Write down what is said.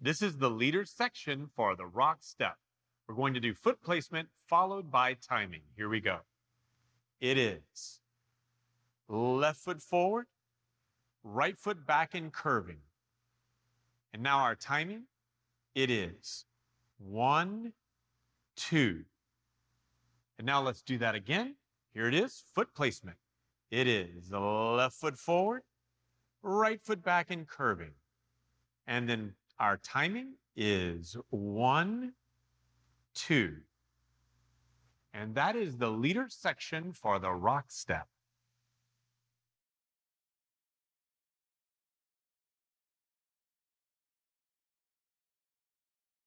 This is the leader section for the rock step. We're going to do foot placement followed by timing. Here we go. It is left foot forward, right foot back and curving. And now our timing, it is one, two. And now let's do that again. Here it is, foot placement. It is left foot forward, right foot back and curving. And then our timing is one, two. And that is the leader section for the rock step.